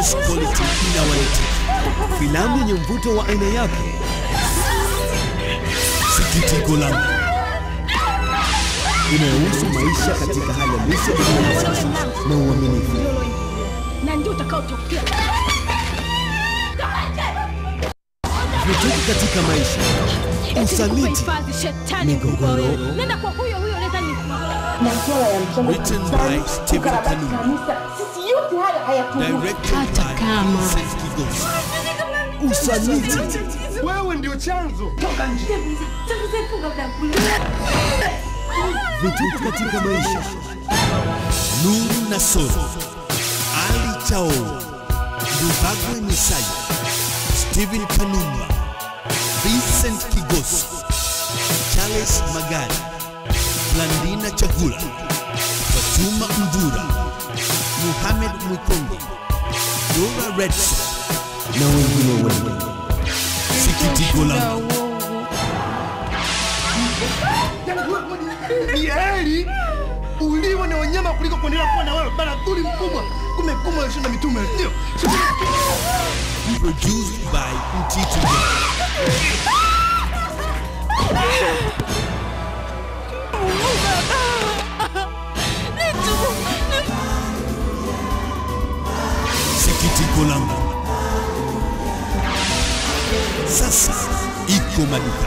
First quality inawaletea filamu yenye mvuto wa aina yake. Sikitiko langu inayohusu maisha katika hali halisi ya sasa na uaminifu. na ndio utakaotokea. Vituko katika maisha, usaliti, migogoro. mkubwa wewe. Nenda kwa huyo huyo nadhani masuala ya mchango Written by Stephen ukarabati Kanumba. kanisa, Hata kama. Usaliti, Wewe ndio chanzo. Toka nje. vituko katika maisha, Nuru na Soro, Ali Chao, Lubagwe Misaya, Stephen Kanumba, Vincent Kigosi, Charles Magari, Blandina Chagula, Fatuma Mdura, Muhammad Mwikongo, Dora Redson na wengine wengi. Sikitiko langu Ni heri uliwe na wanyama kuliko kuendelea kuwa na wewe baradhuli mkubwa. Kumekuwa yashinda mitume. Ndio. produced by Mtito Sikitiko langu sasa iko maduka.